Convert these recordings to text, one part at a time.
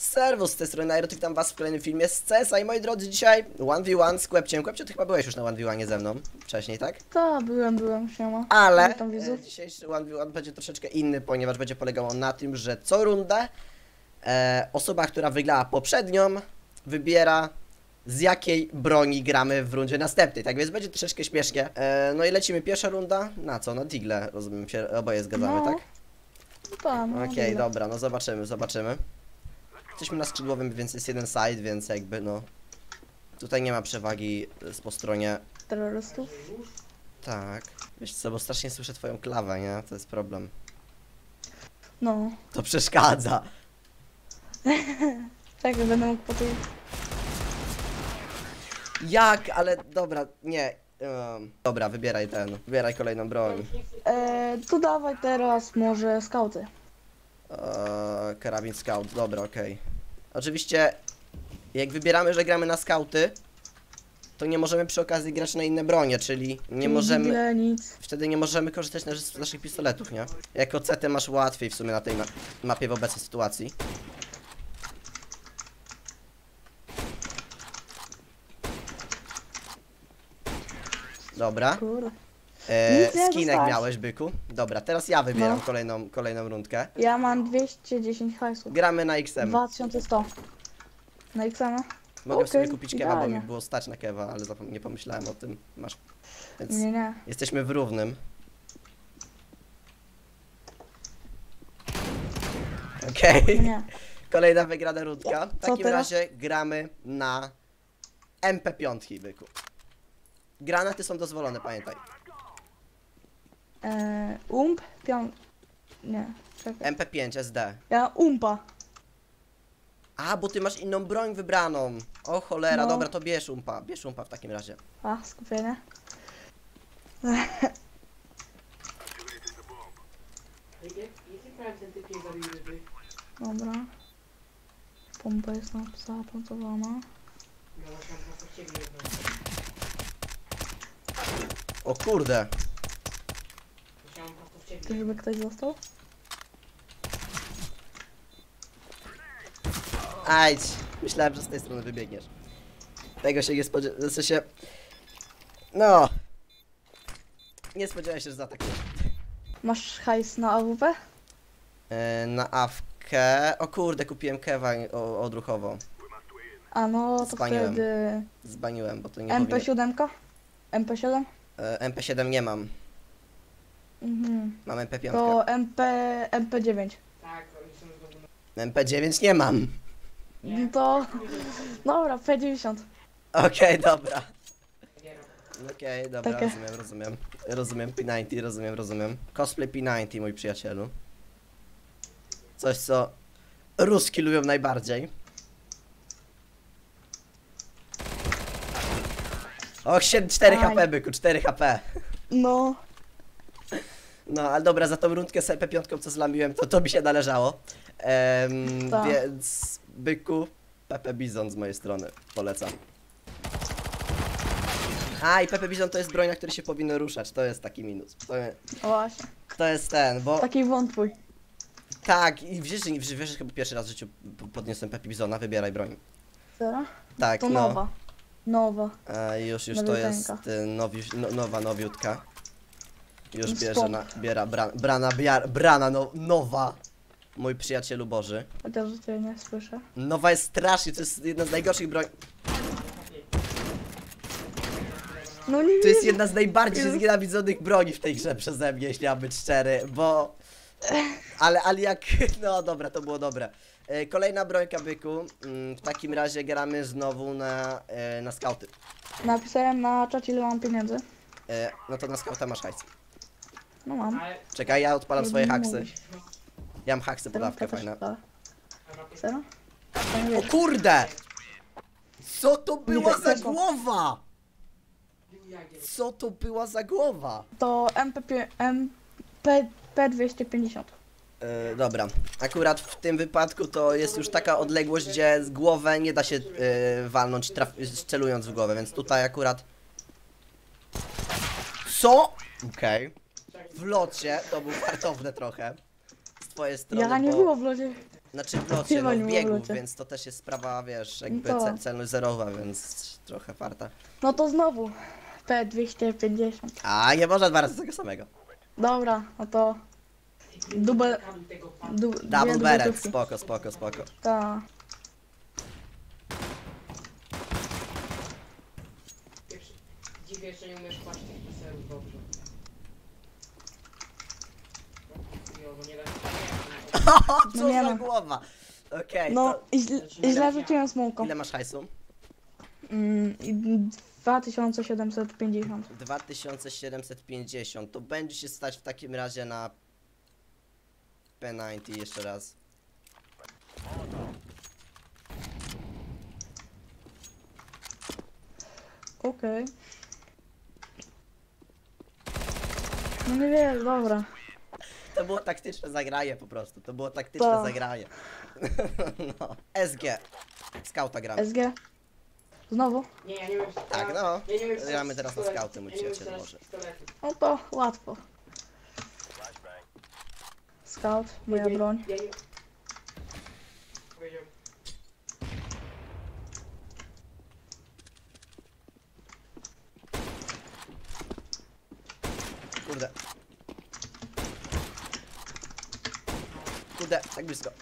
Serwus, z tej strony Nairo, witam was w kolejnym filmie z CESa i moi drodzy, dzisiaj 1v1 z Kłepciem. Kłepcie, ty chyba byłeś już na 1v1 ze mną wcześniej, tak? Tak, byłem, byłem, siema. Ale e, dzisiejszy 1v1 będzie troszeczkę inny, ponieważ będzie polegał on na tym, że co rundę e, osoba, która wygrała poprzednią, wybiera z jakiej broni gramy w rundzie następnej. Tak więc będzie troszeczkę śmiesznie. E, no i lecimy pierwsza runda. Na co? Na Digle, rozumiem się, oboje zgadzamy, No, tak? No tak, no. Okej, dobra. dobra, no zobaczymy, zobaczymy. Jesteśmy na skrzydłowym, więc jest jeden side, więc jakby no... Tutaj nie ma przewagi y, po stronie... Terrorystów? Tak. Wiesz co, bo strasznie słyszę twoją klawę, nie? To jest problem. No. To przeszkadza. Czekaj, będę mógł po tej... Jak? Ale dobra, nie. Um, dobra, wybieraj ten. Wybieraj kolejną broń. E, tu dawaj teraz może skauty. Eee, karabin scout, dobra, okej. Oczywiście, jak wybieramy, że gramy na skauty, to nie możemy przy okazji grać na inne bronie, czyli nie możemy... nic. Wtedy nie możemy korzystać na- z naszych pistoletów, nie? Jako CT masz łatwiej w sumie na tej ma mapie w obecnej sytuacji. Dobra. Kurde. E, Nic nie skinek dostałeś. miałeś, byku. Dobra, teraz ja wybieram No. kolejną, kolejną rundkę. Ja mam 210 hajsów. Gramy na XM. 2100. Na XM? Mogę sobie kupić kewa, bo mi idealnie. było stać na kewa, ale zapom- nie pomyślałem o tym. Masz. Więc Nie, nie. jesteśmy w równym. Okej. Nie. Kolejna wygrana rundka. W Co takim teraz? razie gramy na MP5, byku. Granaty są dozwolone, pamiętaj. E, ump? Pion... Nie. Czekaj. MP5 SD. Ja umpa. A, bo ty masz inną broń wybraną. O cholera, No. dobra, to bierz umpa. Bierz umpa w takim razie. A, skupienie. Dobra. Pompa jest na zamontowana. O kurde. Żeby ktoś został? Ajdź. Myślałem, że z tej strony wybiegniesz. Tego się nie spodziewałem. Sensie... No. Nie spodziewałem się, że zaatakujesz. Masz hajs na AWP? E, na awkę. O kurde, kupiłem kewa o- odruchowo. A no to Spaniłem. wtedy Zbaniłem, bo to nie powinien... MP7? MP7? E, MP7 nie mam. Mhm. Mam MP5. To MP, MP9. MP9 nie mam. No to... Dobra, P90. Okej, dobra. Okej, dobra, Takie. rozumiem, rozumiem. Rozumiem P90, rozumiem, rozumiem. Cosplay P90, mój przyjacielu. Coś, co Ruski lubią najbardziej. Och, 4 Aj. HP, byku, 4 HP. No, No, ale dobra, za tą rundkę z LP5, co zlamiłem, to to mi się należało. Tak. Więc, byku, Pepe Bizon z mojej strony, polecam. A, i Pepe Bizon to jest broń, na której się powinno ruszać, to jest taki minus. To, właśnie. to jest ten, bo Taki wątpój. tak, i wiesz, że- wiesz, że chyba pierwszy raz w życiu podniosłem Pepe Bizona, wybieraj broń. Zero? Tak, To no. nowa. Nowa. A, już, już to Nowiuteńka. jest y, nowi, no, nowa nowiutka. Już bierze na, biera bra, brana, biar, brana no, nowa. Mój przyjacielu Boży. Chociaż cię nie słyszę. Nowa jest strasznie, to jest jedna z najgorszych broń. No nie To jest jedna z najbardziej znienawidzonych broni w tej grze przeze mnie, jeśli mam być szczery, bo... Ale, ale jak... No dobra, to było dobre. E, Kolejna brońka byku. Mm, W takim razie gramy znowu na, e, na skauty. Napisałem na czacie ile mam pieniędzy. E, No to na skauta masz hajs. No mam. Czekaj, ja odpalam swoje haksy. Ja mam haksy, podawkę fajna. Zero? To nie O kurde! Co to była za głowa? Co to była za głowa? To MP, MP, P250. E, dobra, akurat w tym wypadku to jest już taka odległość, gdzie z głowę nie da się e, walnąć traf celując w głowę, więc tutaj akurat... Co? Okej. W locie to był fartowne trochę. Z twojej strony, Ja nie bo... było w lodzie. Znaczy w locie, Chyba no nie w w biegu, locie. więc to też jest sprawa, wiesz, jakby to. ce celność zerowa, więc trochę farta. No to znowu. P250. A, nie można dwa razy tego samego. Dobra, no to. Dubel. Du, Double beret, spoko, spoko, spoko. Tak. Pierwszy- Dziwię, że nie umiesz kłaść tych deserów dobrze. Jo, bo nie da się O, co nie za no. głowa! Okej, No to i źle, i źle rzuciłem smoką. ile masz hajsu? Mm, i 2750. 2750, to będzie się stać w takim razie na P90 jeszcze raz. Okej. No nie wiem, dobra. To było taktyczne zagranie po prostu, to było taktyczne Tak. zagranie. no. SG. Skauta gramy. SG. Znowu? Nie, ja nie umiem Tak, no. Ja nie Gramy teraz na skauty, mój przyjaciel może. No to łatwo. Scout, moja Ja- broń. Ja nie... Powiedział. Kurde. Kurde, tak blisko.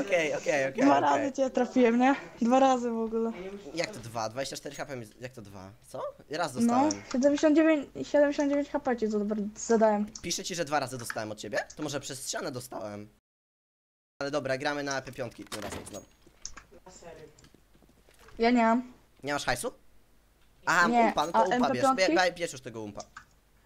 Okej, okej, okej. Dwa razy cię trafiłem, nie? Dwa razy w ogóle. Jak to dwa? 24 HP mi... Jak to dwa? Co? Raz No, dostałem. 79, 79 HP ci zada- zadałem. Pisze ci, że dwa razy dostałem od ciebie? To może przez ścianę dostałem. Ale dobra, gramy na EP5 tym razem znowu. Ja nie mam. Nie masz hajsu? Aha, Nie, umpa, no to a umpa bierz. MP5? Bie, bie, bierz już tego umpa.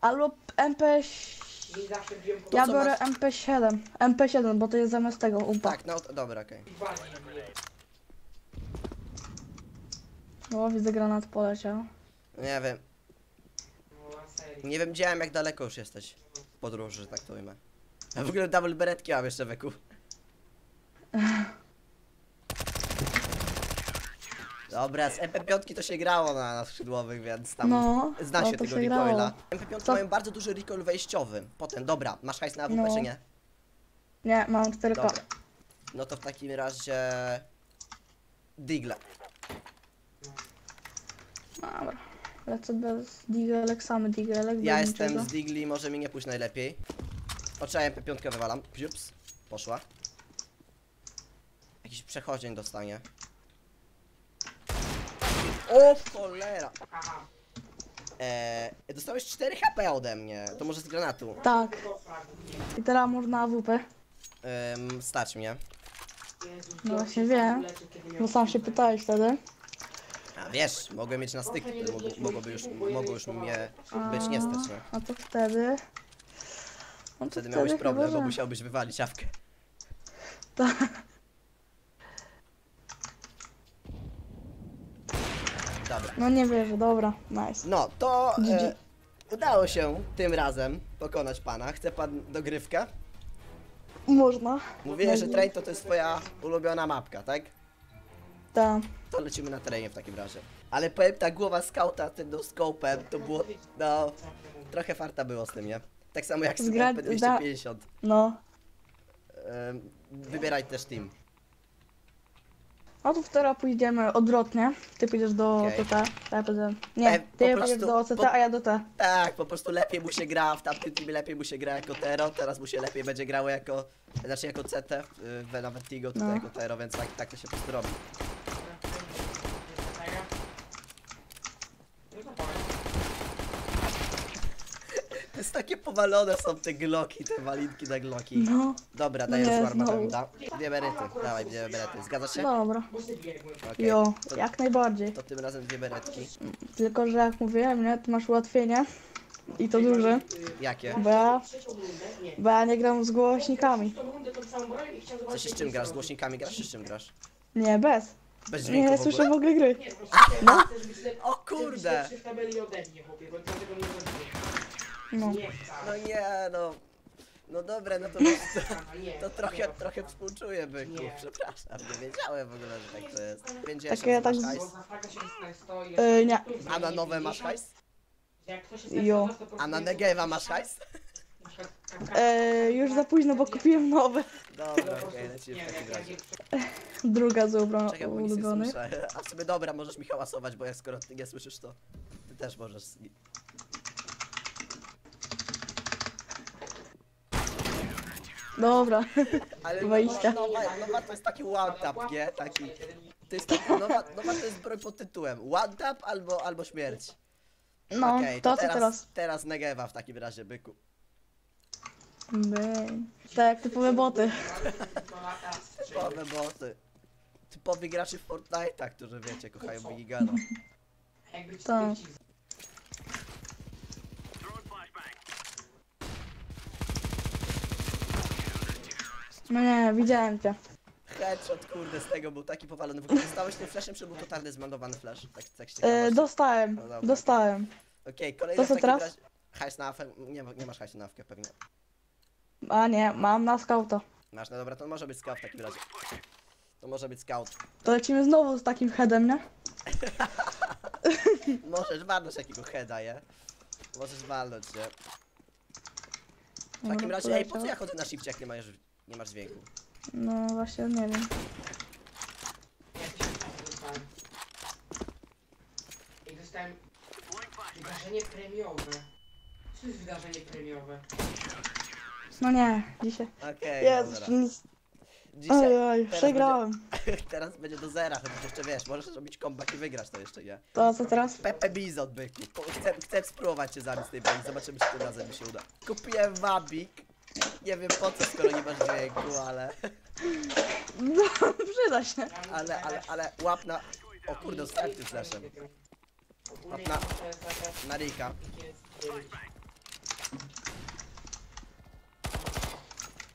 Albo MP... Ja co biorę masz? MP7. MP7, bo to jest zamiast tego umpa. Tak, no to, dobra, okej. No, widzę granat poleciał. Nie wiem, nie wiem, wiedziałem jak daleko już jesteś w podróży, że tak to ujmę. A w ogóle double beretki mam jeszcze weku. Dobra, z MP5 to się grało na, na skrzydłowych, więc tam No, zna no się to tego się recoila. grało. MP5 Co? mają bardzo duży recoil wejściowy. Potem, dobra, masz hajs na AWP No. czy nie? Nie, mam 4K. Dobra. No to w takim razie... Digle. Dobra. Lecę bez digelek, samy digelek. Ja jestem niczego. z Digli, może mi nie pójść najlepiej. Oczałem P5 wywalam. Piups. Poszła. Jakiś przechodzień dostanie. O cholera! Eee, dostałeś 4 HP ode mnie. To może z granatu. Tak. I teraz można AWP. Ehm, stać mnie. No właśnie wiem. Bo sam się pytałeś wtedy. A wiesz, mogłem mieć na styk, mogło, mogłoby już, mogło już mnie być nie stać. A to wtedy... No to Wtedy miałbyś problem, chyba, bo musiałbyś wywalić awkę. Tak. Dobra. No nie wierzę, dobra, nice. No, to e, udało się tym razem pokonać pana. Chce pan dogrywkę? Można. Mówiłeś, że train to, to jest twoja ulubiona mapka, tak? Tak. To lecimy na terenie w takim razie. Ale powiem ta głowa skauta tym scopem, to było, no, trochę farta było z tym, nie? Tak samo jak z Zgra- MP250. No. Wybieraj też team. No to teraz pójdziemy odwrotnie. Ty pójdziesz do Okej. TT, a ja będę... Nie, E, po ty prostu- pójdziesz do OCT, po- a ja do T. Tak, po prostu lepiej mu się gra, w tamtym teamie lepiej mu się gra jako Tero, teraz mu się lepiej będzie grało jako, znaczy jako CT, y, w, na Vertigo, tutaj No. jako Tero, więc tak, tak to się po prostu robi. No to powiem. To jest takie powalone są te gloki, te walinki na gloki. No, Dobra, No daję nie, znowu. armatę. Dwie berety, dawaj dwie berety. Zgadzasz się? dobra. Okej. Jo, To, jak najbardziej. to tym razem dwie beretki. Tylko, że jak mówiłem, nie, ty masz ułatwienie. I to duże. Jakie? Bo ja, bo ja nie gram z głośnikami. Co się z czym grasz? Z głośnikami grasz czy z czym grasz? Nie, bez. Bez dźwięku Nie w słyszę w ogóle? gry. No. O kurde! No. Nie No nie, no. No dobra, no to, nie, to trochę, trochę współczuję byku. Nie. Przepraszam, nie wiedziałem w ogóle, że tak to jest. Takie 50 ja masz tak z- hajs? Bo za fraga się dostaje 100 i Yy, nie. A na nowe masz hajs? Jak ktoś jest Jo. na 100, to po A na Negewa masz hajs? E, już za późno, bo kupiłem nowe. Dobra, okej, lecimy w takim razie. Druga z ubra- Czekaj, bo nic nie ulubionych. słyszę. A w sumie dobra, możesz mi hałasować, bo jak skoro ty nie słyszysz, to ty też możesz. Dobra. Ale nowa, nowa, nowa to jest taki one tap, nie? Taki. To jest taki, nowa, nowa to jest broń pod tytułem One tap albo, albo śmierć. No, Okej, to co teraz, teraz? teraz Negewa w takim razie, byku. Bang. Tak jak typowe boty. Typowe boty. Typowi gracze w Fortnite'a, którzy wiecie, kochają minigana. Tak. No nie, widziałem cię. Headshot, kurde, z tego był taki powalony. W ogóle dostałeś tym flashem, czy był totalny zmarnowany flash? Tak, tak się E, dostałem, No dobra. dostałem. Okej, kolejny To co teraz? Hajs na afę, nie, nie masz hajsu na awkę pewnie. A nie, mam na skauta. Masz, no dobra, to może być scout w takim razie. To może być scout. To lecimy znowu z takim headem, nie? Możesz walnąć jakiego heada, je? Możesz walnąć, nie? W takim razie, ej, po co ja chodzę na shifcie, jak nie masz, nie masz dźwięku? No właśnie, nie wiem. I dostałem wydarzenie premiowe. Co jest wydarzenie premiowe? No nie, dzisiaj. Okej, Jezu, dobra. nic. Dzisiaj, Oj, oj, teraz przegrałem. Będzie, teraz będzie do zera, chociaż jeszcze wiesz, możesz zrobić comeback i wygrasz to jeszcze, nie? To co teraz? Pepe Bizon, byku. Po- Chcę, chcę spróbować cię zabić z tej broni, zobaczymy, czy tym razem mi się uda. Kupiłem wabik. Nie wiem po co, skoro nie masz dźwięku, ale... No, przyda się. Ale, ale, ale łap na... O kurde, dostałem tym flashem. Ogólnie Na- Na Rika.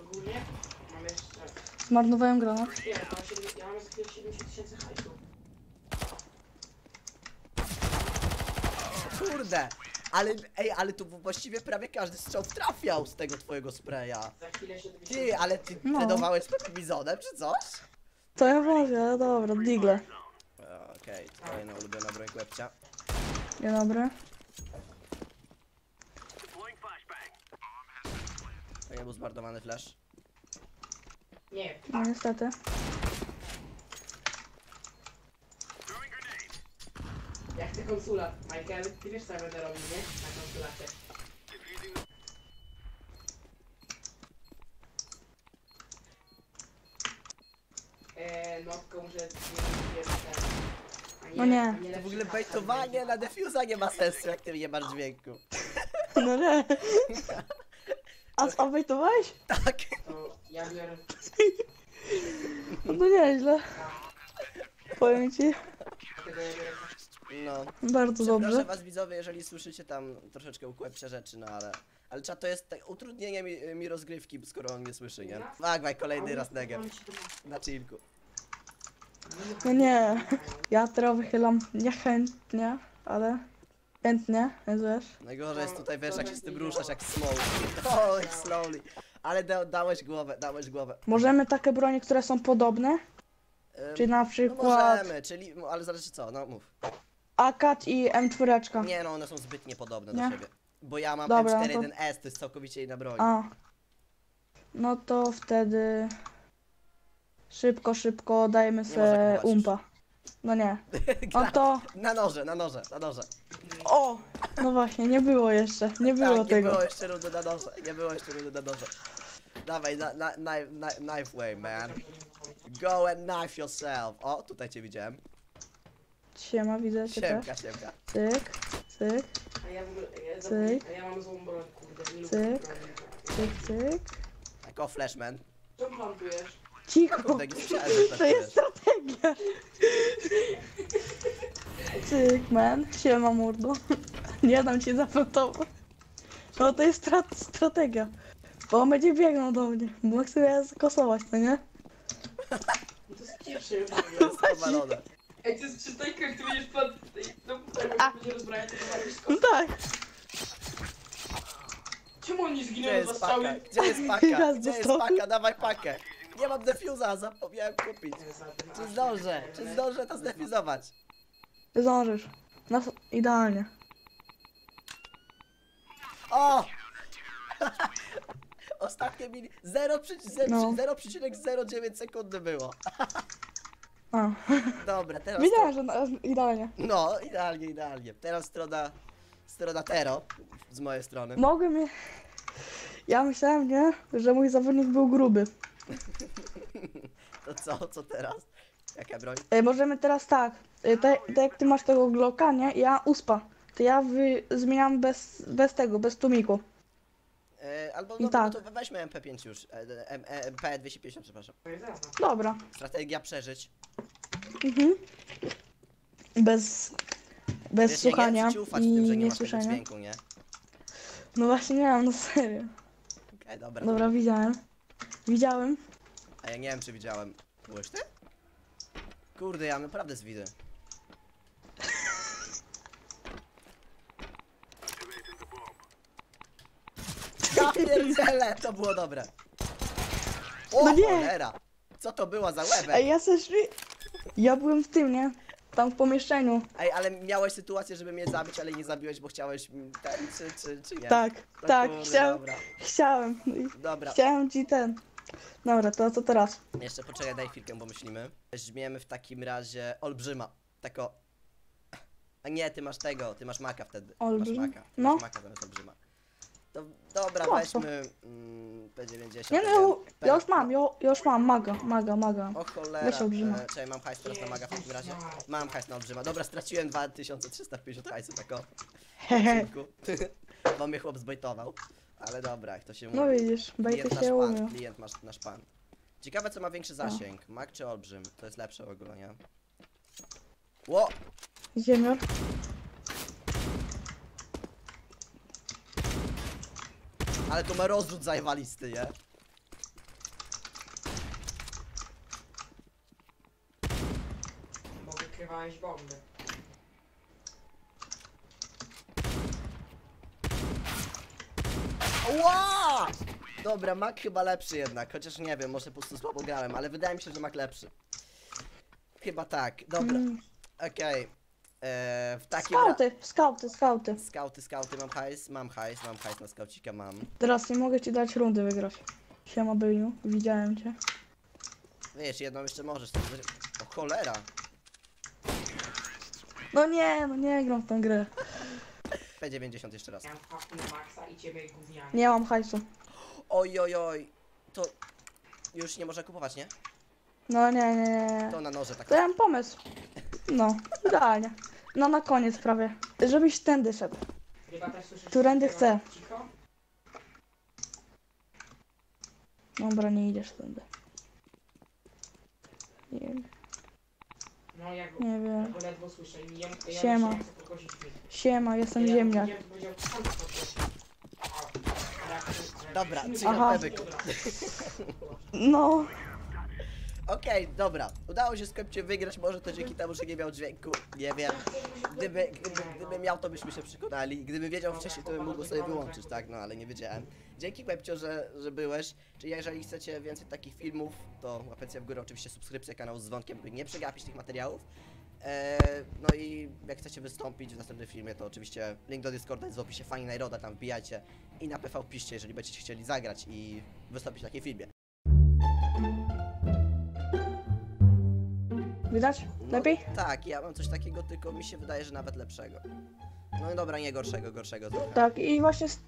Ogólnie mam jeszcze... Zmarnowałem granat. Nie, ja mam, siedem, ja mam za chwilę 70 tysięcy hajsu. Kurde! Ale, ej, ale tu właściwie prawie każdy strzał trafiał z tego twojego spraya. Za chwilę 70 Ty, ale ty No. trenowałeś Pepe Bizonem, czy coś? To ja mówię, ale dobra, digle. Okej, to kolejna ulubiona broń kłepcia. Dzień dobry. To nie był zmardowany flash. Nie, No niestety. Jak ty konsulat, Michael, ty wiesz co ja będę robił, nie? Na konsulacie. Eee, notką, że nie jest ten. a No nie. a To w lepszy ogóle hashtag bejtowanie będzie. na defuza nie ma sensu, jak ty nie masz dźwięku. No nie. A zobejtowałeś? Tak. To ja biorę... No to nieźle. Powiem ci. Dlatego ja biorę No. Bardzo Przepraszam dobrze. was widzowie, jeżeli słyszycie tam troszeczkę ukłepcze rzeczy, no ale... Ale trzeba to jest tak utrudnienie mi, mi rozgrywki, skoro on nie słyszy, nie? Wagwaj, kolejny raz negę. Na chillku. No nie. Ja teraz wychylam niechętnie, ale chętnie, wiesz. Najgorzej jest tutaj, wiesz, jak się z tym ruszasz, jak slowly. O, jak slowly. Ale da, dałeś głowę, dałeś głowę. Możemy takie bronie, które są podobne, Ym, czyli na no przykład możemy, czyli, ale zależy co, no mów. AKAT i M4. Nie no, one są zbyt niepodobne Nie? do siebie. Bo ja mam Dobra, no M41S, to jest całkowicie inna broń. A. No to wtedy szybko, szybko dajmy kupować umpa. No nie. No to. Na noże, na noże, na noże. O! No właśnie, nie było jeszcze. Nie było tak, tego. nie było jeszcze rundy na noże, nie było jeszcze rundy na noże. Dawaj, na, na, knife, knife, knife way, man. Go and knife yourself. O, tutaj cię widziałem. Siema, widzę cię też. Siemka, siemka. Cyk, cyk, A ja w ogóle, ja, Cyk. a ja mam złą broń, kurde, nie lubię Cyk. broni. cyk, cyk. Jako flashman. Czemu plantujesz? Cicho! Kurde, nie słyszałem, że To jest tak strategia! Cyk, man. Siema, mordo. Nie dam ci zaplantować. No to jest strat strategia. Bo on będzie biegnął do mnie. Bo chcę zakosować, no nie? No to jest pierwszy. To jest powalone. Ej, to jest czytajka, jak ty będziesz pan... No, A. jak będzie rozbrajać, to zobaczysz No tak. Czemu on nie Gdzie zginął za jest paka? strzały? Gdzie jest paka? Raz Gdzie jest dostał. paka? Dawaj pakę. Nie mam defuza, zapomniałem kupić. Czy zdążę? Czy zdążę to zdefuzować? Zdążysz. No, idealnie. O! Ostatnie mili... 0,09 No. 0,09 sekundy było. A. Dobra, teraz... Wiedziałem, że idealnie. No, idealnie, idealnie. Teraz strona... Strona Tero z mojej strony. Mogłem je... Ja myślałem, nie, że mój zawodnik był gruby. To co, co teraz? Jaka broń? E, możemy teraz tak, e, tak, tak jak ty masz tego Glocka, nie, ja uspa. To ja wy, zmieniam bez, bez tego, bez tumiku. E, albo no, tak. to weźmy MP5 już. E, e, MP250, przepraszam. Dobra. Strategia przeżyć. Mhm. Bez, bez Wiesz, nie słuchania ci ufać i tym, że nie nie masz tego słyszenia. dźwięku, nie? No właśnie nie mam, no serio. Okej, dobra. Dobra, widziałem. Widziałem. A ja nie wiem, czy widziałem. Byłeś ty? Kurde, ja naprawdę zwidzę. Ja pierdzielę, to było dobre. O, No nie. cholera. Co to była za łebek? Ej, ja też... Ja byłem w tym, nie? Tam w pomieszczeniu. Ej, ale miałeś sytuację, żeby mnie zabić, ale nie zabiłeś, bo chciałeś ten, czy, czy, czy nie? Tak, No tak, kurde, chciałem, Dobra, chciałem. No i dobra. Chciałem ci ten. Dobra, to co teraz? Jeszcze poczekaj, daj chwilkę, bo myślimy. Weźmiemy w takim razie olbrzyma. Tako. A nie, ty masz tego, ty masz maka wtedy. Olbrzym? Masz maka. No. Masz maka zamiast olbrzyma. To dobra, Łatwo. weźmy mm, P90. Nie tak no, ja już mam, ja, ja już mam, maga, maga, maga. O cholera. Weź olbrzyma. E, czekaj, mam hajs teraz na maga w takim razie. Mam hajs na olbrzyma. Dobra, straciłem 2350 hajsu, tako. Hehe. Bo mnie chłop zbojtował. Ale dobra, jak to się mówi. No widzisz, bejty Klient się nasz pan, umiał. klient masz nasz pan. Ciekawe co ma większy zasięg, Mac czy olbrzym? To jest lepsze w ogóle, nie? Ło! Ziemior. Ale to ma rozrzut zajewalisty, nie? Bo wykrywałeś bomby. Ła! Dobra, Mac chyba lepszy jednak, chociaż nie wiem, może po prostu słabo grałem, ale wydaje mi się, że Mac lepszy. Chyba tak, dobra, Mm. okej. Eee, w takim razie... Skauty, skauty, skauty. Skauty, skauty, mam hajs, mam hajs, mam hajs na skaucika, mam. Teraz nie mogę ci dać rundy wygrać. Siema Byliu, widziałem cię. Wiesz, jedną jeszcze możesz. to O cholera! No nie, no nie gram w tę grę. P90 jeszcze raz. Ja mam haku na maksa i ciebie gównianie. Nie mam hajsu. Oj, oj, oj. To już nie można kupować, nie? No nie, nie, nie. To na noże tak. To ja mam pomysł. No, idealnie. No na koniec prawie. Żebyś tędy szedł. Chyba też słyszysz... Którędy. Cicho? Dobra, nie idziesz tędy. Nie, No jak... nie Ja wiem. go ledwo słyszę i ja, ja Siema. nie pogodzić mi. Siema, jestem Ja- ziemniak. Ja bym powiedział, to. A, Dobra. No, Okej, dobra. Udało się Sklepcie wygrać, może to dzięki temu, że nie miał dźwięku. Nie wiem. Gdyby, gdyby, gdyby miał, to byśmy się przekonali. Gdyby wiedział wcześniej, to bym mógł sobie wyłączyć, tak? No ale nie wiedziałem. Dzięki Klepcio, że, że byłeś. Czy jeżeli chcecie więcej takich filmów, to łapencja w górę, oczywiście subskrypcja kanału z dzwonkiem, by nie przegapić tych materiałów. Eee, no i jak chcecie wystąpić w następnym filmie, to oczywiście link do Discorda jest w opisie, fani Najroda, tam wbijajcie i na PV piszcie, jeżeli będziecie chcieli zagrać i wystąpić w takim filmie. Widać? No, Lepiej? Tak, ja mam coś takiego, tylko mi się wydaje, że nawet lepszego. No i dobra, nie gorszego, gorszego trochę. Tak, i właśnie z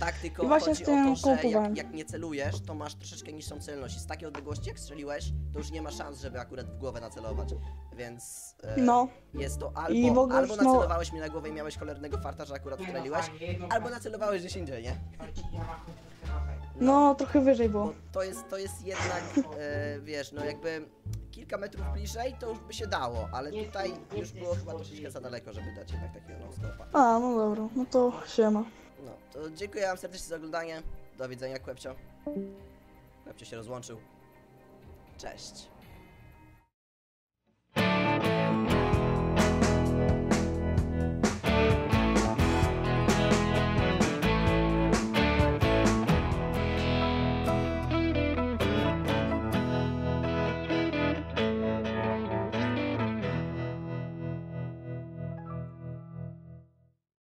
Tak, tylko I właśnie chodzi z tym o to, że jak, jak nie celujesz, to masz troszeczkę niższą celność i z takiej odległości jak strzeliłeś, to już nie ma szans, żeby akurat w głowę nacelować. Więc e, No, jest to I w albo, ogóle albo no- nacelowałeś mi na głowę i miałeś cholernego farta, że akurat no, strzeliłeś, albo nacelowałeś gdzieś indziej, nie? Fajnie. no trochę wyżej Bo było. to jest, to jest jednak, e, wiesz, no jakby kilka metrów bliżej to już by się dało, ale tutaj już było chyba nie. troszeczkę za daleko, żeby dać jednak takiego non-stopa. A, no dobra, no to siema. No, to dziękuję wam serdecznie za oglądanie. Do widzenia, Kłepcio. Kłepcio się rozłączył. Cześć.